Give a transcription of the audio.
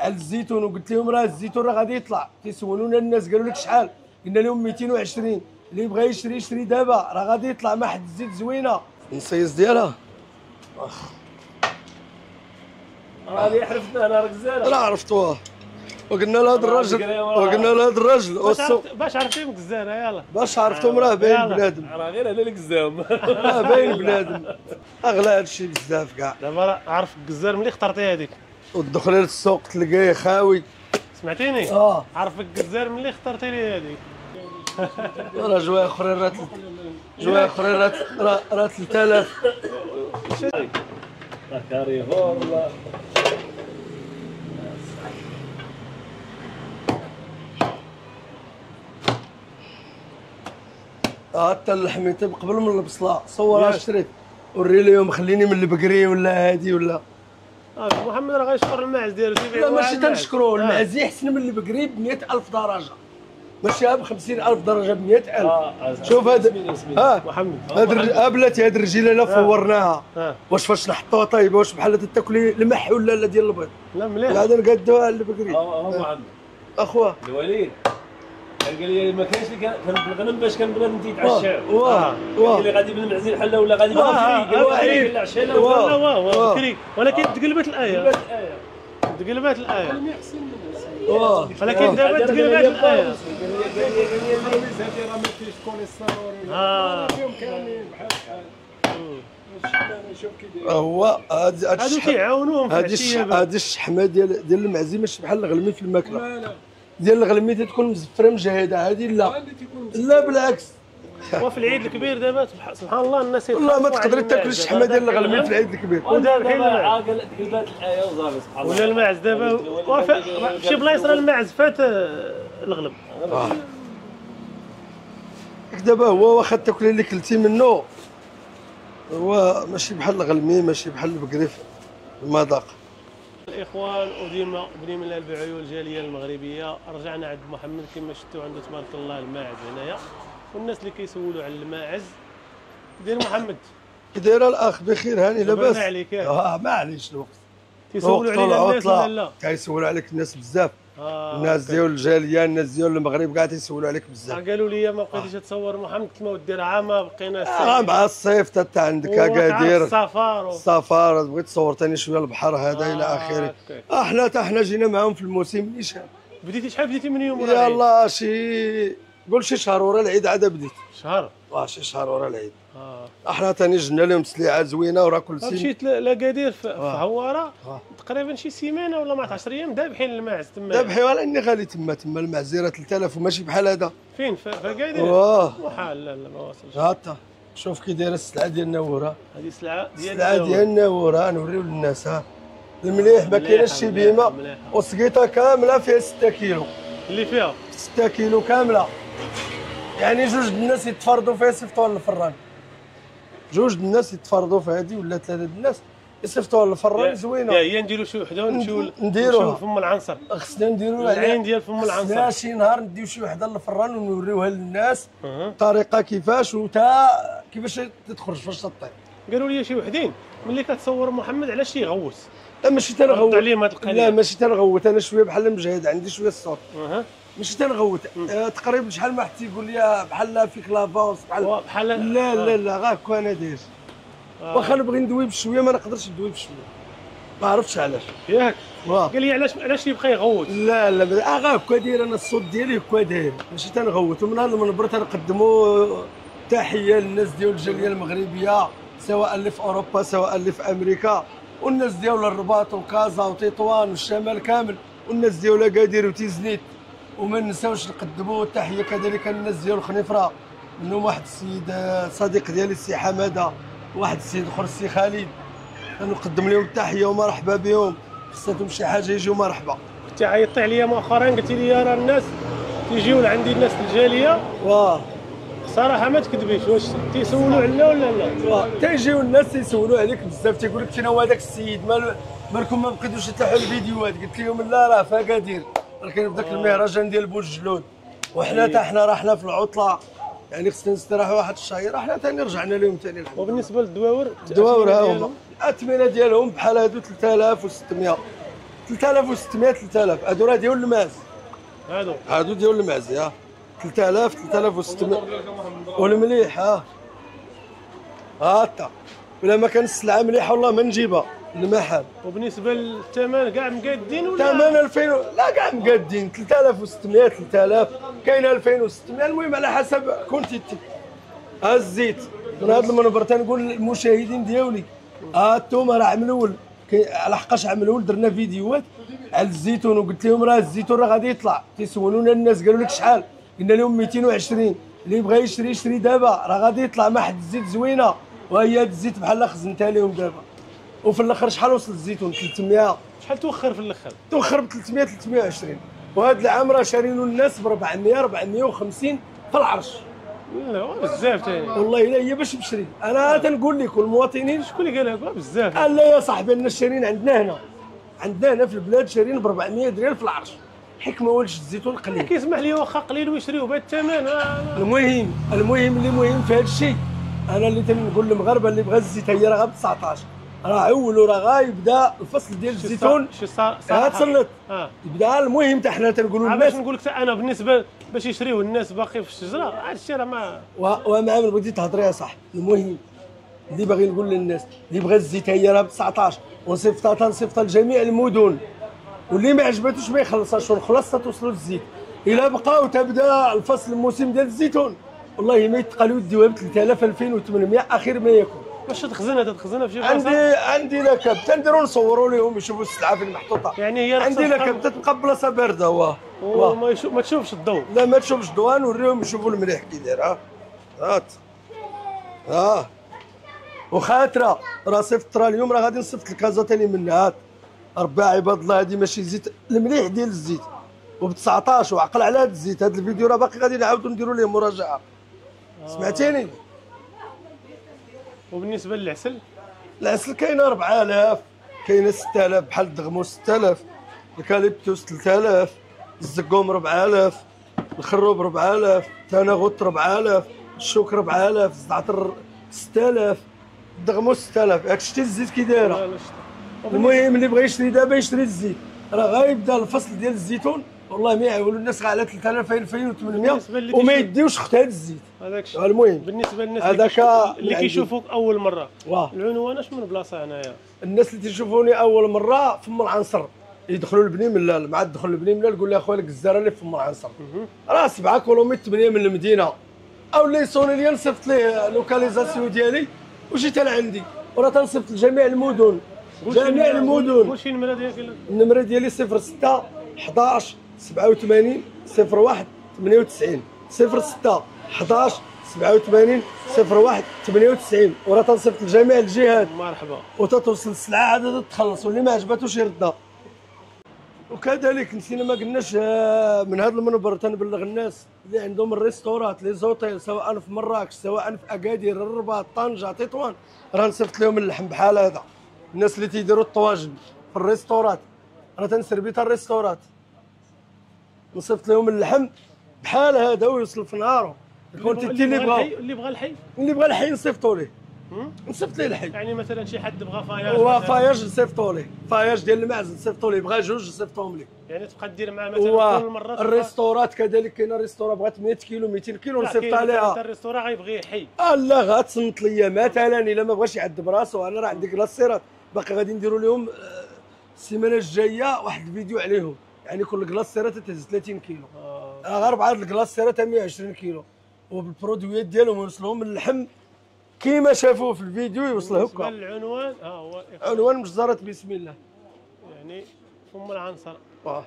على الزيتون وقلت لهم راه الزيتون راه غادي يطلع. كيسولونا الناس قالوا لك شحال؟ قلنا لهم 220 اللي بغى يشري يشري دابا. راه غادي يطلع مع حد الزيت زوينة. النصيص ديالها. هذه حرفتنا أنا ركزانه راه عرفتوها. وقلنا لهذا الراجل وقلنا لهذا الراجل باش عرفتي مكزانه يلا. باش عرفتهم راه باين. بنادم. راه غير أنا اللي راه باين بنادم. أغلى هادشي بزاف كاع. دابا راه عارف الجزار ملي اخترتي هذيك ودخلي للسوق تلقاه خاوي. سمعتيني؟ آه. عارفك الجزار ملي اخترتي لي هذيك راه جوايه أخرين راه جوايه أخرين راه راه راه 3000 راه كاريفور ولا آه حتى اللحم طيب قبل من البصله ياك. شريت وري لهم خليني من البقري ولا هادي ولا آه محمد راه غيشكر الماعز ديالو لا ماشي. تنشكرو آه. المعزي احسن من البقري ب 100000 درجة. ماشي ب 50000 درجة ب 100000 آه شوف هذا سميني سميني ها محمد. هاد بلاتي هاد الرجيلة لا فورناها. آه. واش فاش نحطوها؟ طيبه واش بحال تاكلي المح ولا لا ديال البيض؟ لا مليح. بعد نقادوها على البقري آه آه محمد. اخويا الوليد. قال لي ما كاينش اللي كان كان في الغنم باش كان بنادم تيتعشى واه قال واه لي غادي بنمعزل الحله ولا غادي آه، آه، آه، لا عشاء واه. واه واه واه. بكري ولكن تقلبت الآية. تقلبت الآية. واه ولكن دابا تقلبت الايه آه. كاملين بحال بحال شوف كي داير هو هاد هاد هادو كيعاونوهم في هاد العشية الش- هاد الشحمه ديال ديال المعزي ماشي بحال الغلمي في الماكلة. لا لا. ديال الغلمي تتكون مزفرة مجهده هادي لا. لا بالعكس. وفي العيد الكبير دابا سبح- سبحان الله الناس والله ما تقدري تاكل. الشحمه ديال الغلمي في العيد الكبير. ودابا. عاقل قلبات الايه وصافي سبحان الله. ولا الماعز. دابا وفي شي بلايص راه الماعز فات آه، الغلب دابا هو واخا تاكلي اللي كلتي منه هو ماشي بحال الغلمي ماشي بحال البقري في المذاق. الإخوان وديما بني من البعيو الجاليه المغربية. رجعنا عند محمد كما شفتوا عنده تبارك الله الماعز هنايا والناس اللي كيسولوا على الماعز. دير محمد. كي دايره الأخ بخير هاني لاباس. عليك،. آه معليش الوقت. كيسولوا الوقت علينا الناس. ولا لا؟ كيسولوا عليك الناس بزاف. آه، الناس ديال الجاليه الناس ديال المغرب كاع تيسولوا عليك بزاف. قالوا لي ما بقيتيش تصور محمد كما ودير عامه بقينا آه مع الصيف حتى عندك اكادير السفر و... السفر بغيت تصور ثاني شوية البحر هذا إلى آه، آخره. OK. إحنا حتى إحنا جينا معاهم في الموسم نيشان بديتي شحال بديتي من يوم؟ يلا شي قول شي شهر ورا العيد عاد بديت. شهر. واه شي شهر ورا العيد. آه. إحنا ثاني جبنا لهم تسليعه زوينة وراه كل سيم مشيت لاكادير في آه. هواره آه. تقريبا شي سيمانة ولا ما 10 أيام ذابحين الماعز تما. ذبحي ولا إني غالي تما تما المعزيره 3000 وماشي بحال هذا. فين؟ في اكادير واه. محال لا لا ما واصلش هاتا شوف كي دايرة السلعة ديالنا ورا. هذه سلعه ديال السلعة. ديالنا ورا نوريو للناس ها. المليح ما كاينش شي بهيمه. وسقيطه كاملة فيها 6 كيلو. اللي فيها؟ 6 كيلو كاملة. يعني جوج الناس يتفرضوا فيها يصيفطوها للفران. جوج الناس يتفرضوا في هذه ولا ثلاثة الناس يصيفطوها للفران زوينة. هي نديروا شي وحدة ونمشيو نديروها. فم العنصر. خصنا نديروا العين ديال فم العنصر. شي نهار نديو شي وحدة للفران ونوريوها للناس. أها. طريقة كيفاش وتا كيفاش تخرج فاش تطيب قالوا لي شي وحدين. ملي كتصور محمد علاش تيغوس لا ماشي تنغوت. لا ماشي تنغوت أنا شوية بحال مجهد عندي شوية الصوت. أها. ماشي تنغوت. آه تقريبا شحال ما حد تيقول لي بحال فيك لافونس بحال بحال لا لا لا غا هكا أنا داير. آه. واخا نبغي ندوي بشوية ما نقدرش ندوي بشوية. ما عرفتش علاش. ياك. قال لي علاش علاش يبقى يغوت؟ لا لا غا هكا داير أنا الصوت ديالي هكا داير. ماشي تنغوت. ومن هذا المنبر تنقدموا تحية للناس ديال الجالية المغربية سواء اللي في أوروبا سواء اللي في أمريكا. والناس ديال الرباط وكازا وتطوان والشمال كامل. والناس ديال اكادير وتيزنيت. وما نساوش نقدموا تحية كذلك الناس ديال الخنيفرة منهم واحد السيد آه، صديق ديالي السي حمادة واحد السيد أخر السي خالد. نقدم لهم التحية ومرحبا بهم. خصاتهم شي حاجة يجيو مرحبا. كنت عيطتي عليا مؤخرا قلت لي راه الناس تيجيو لعندي الناس الجالية. واه. صراحة ما تكذبيش واش تيسولوا علينا ولا لا؟ واه. تيجيو الناس تيسولوا عليك بزاف تيقول لك شنو هذاك السيد مال مالكم ما بقيتوش تلاحوا الفيديوهات. قلت لهم لا راه في اكادير في ذاك المهرجان ديال بوجلود وحنا حتى حنا راه حنا في العطلة. يعني خصنا نستراحوا واحد الشهر حنا ثاني رجعنا لهم ثاني وبالنسبة للدواور الدواور ها هما؟ الاثمنه ديالهم بحال هادو 3600 3600 3000 هادو راه ديال الماعز. هادو. هادو ديال الماعز ها 3000 3600 والمليح ها. هاتا. ولا ما كان السلعه مليحة والله ما نجيبها. المحل. وبالنسبة للثمن كاع مقادين ولا؟ ثمن 2000 لا كاع مقادين 3600 3000 كاين 2600 المهم على حسب كونتيتي الزيت من هذا المنبر تنقول للمشاهدين ديالي ها الثومه راه عام الأول على حقاش عام الأول درنا فيديوهات على الزيتون وقلت لهم راه الزيتون راه غادي يطلع. تيسولونا الناس قالوا لك شحال؟ قلنا لهم 220 اللي بغى يشري يشري دابا راه غادي يطلع ما حد الزيت زوينة. وهي الزيت بحال خزنتها لهم دابا. وفي الآخر شحال وصل الزيتون؟ 300 شحال توخر في الآخر؟ توخر ب 300 320 وهذا العام راه شارينو الناس ب 400 450 في العرش. لا بزاف والله إلا هي باش بشري. أنا تنقول لك والمواطنين شكون اللي قال لك بزاف. قال لا يا صاحبي أنا شارين عندنا هنا. عندنا هنا في البلاد شارين ب 400 ريال في العرش. حكمة ولش الزيتون قليل. كيسمح لي واخا قليل ويشريوه بهذا الثمن. آه، المهم المهم اللي مهم في هذا الشيء أنا اللي تنقول للمغاربة اللي بغى الزيت هي راه ب 19 راه عولوا راه غايبدا الفصل ديال الزيتون. شي صار ها صراحة تسلط آه يبدأ المهم حتى حنا تنقولوا عا للناس باش نقول لك أنا بالنسبة باش يشريوه الناس باقي في الشجرة هذا الشيء راه ما و- ومع من بغيتي تهضري يا صاحبي؟ المهم اللي باغي نقول للناس اللي بغى الزيت هي راه ب 19 ونصيفطها تنصيفطها لجميع المدن. واللي ما عجبتوش ما يخلصهاش. والخلاص توصلوا للزيت. إلا بقاو تبدأ الفصل الموسم ديال الزيتون. والله ما يتقالوا يديوها ب 3000 2800 آخر ما يكون. واش تخزنها تتخزنها في شي عندي بلاصه عندي لكب تنديروا نصوروا لهم يشوفوا السلعة فين محطوطه يعني هي عندي خصها لكب تتبقى بلاصة باردة واه وما يشوف ما تشوفش الضوء. لا ما تشوفش دوان وريهم يشوفوا المليح كي داير ها. هات. ها. وخاطرة راه صيفط راه اليوم راه غادي نصيفط الكازا تاني منها هات. ربي عباد الله هادي ماشي زيت. المليح ديال الزيت. وب 19 وعقل على هاد الزيت. هاد الفيديو راه باقي غادي نعاودوا نديروا ليه مراجعة. سمعتيني؟ وبالنسبة للعسل؟ العسل كاينة 4000 كاينة 6000 بحال الدغمو 6000 الكاليبتوس 3000 الزقوم 4000 الخروب 4000 تناغوت 4000 الشوك 4000 الزعتر 6000 الدغمو 6000 ياك شتي الزيت كي دايرة. المهم اللي بغى يشري دابا يشري الزيت. راه غايبدا الفصل ديال الزيتون. والله ما يعولوا الناس على 3000 2800 بالنسبة اللي وما يديوش اخت هذا الزيت. هذاك المهم بالنسبة للناس هذاك اللي. كيشوفوك أول مرة. واه العنوان اش من بلاصة هنايا. الناس اللي تيشوفوني أول مرة في فم العنصر. يدخلوا لبني ملال مع الدخول لبني ملال يقول لي أخويا الكزارة اللي في فم العنصر راه 7 كيلومتر 8 من المدينة أو اللي يصوني لي نصيفط ليه localisation ديالي وجيت أنا عندي وراه تنصيفط لجميع المدن. جميع المدن. واش النمره ديالك النمره ديالي 06 11 87 01 98 06 11 87 01 98 وراه تنصيفط لجميع الجهات. مرحبا. وتتوصل السلعة عاد تخلص واللي ما عجباتوش يردها. وكذلك نسينا ما قلناش آه، من هذا المنبر تنبلغ الناس اللي عندهم الريستورات لي زوتيل سواء في مراكش سواء في أكادير الرباط طنجة تطوان. راه نصيفط لهم اللحم بحال هذا. الناس اللي تيديروا الطواجن في الريستورات. راه تنسربي تا الريستورات. نصيفط لهم اللحم بحال هذا ويوصل في نهارو. كنت اللي اللي بغى بغا اللي بغى الحي؟ اللي بغى الحي نصيفطوا ليه؟ نصيفط ليه الحي. يعني مثلا شي حد بغى voyage هو voyage نصيفطوا ليه. voyage ديال المعز نصيفطوا ليه. بغا جوج نصيفطوهم ليه. يعني تبقى دير معاه مثلا كل مرة الريستورات كذلك كاين restaurant بغات 100 كيلو 200 كيلو نصيفط عليها. ال restaurant غيبغي يجي. لا غتصنت ليا. مثلا إلا ما بغاش يعذب راسو. أنا راه عندي كلاصيرات باقي غادي نديروا لهم آه، السيمانة الجاية واحد الفيديو عليهم. يعني كل كلاصيره تهز 30 كيلو. آه. غير بعض الكلاصيرات 120 كيلو. وبالبرودويات ديالهم يوصل لهم اللحم كيما شافوه في الفيديو يوصل هكا. للعنوان ها هو عنوان مجزرة بسم الله. يعني فم العنصر. واه.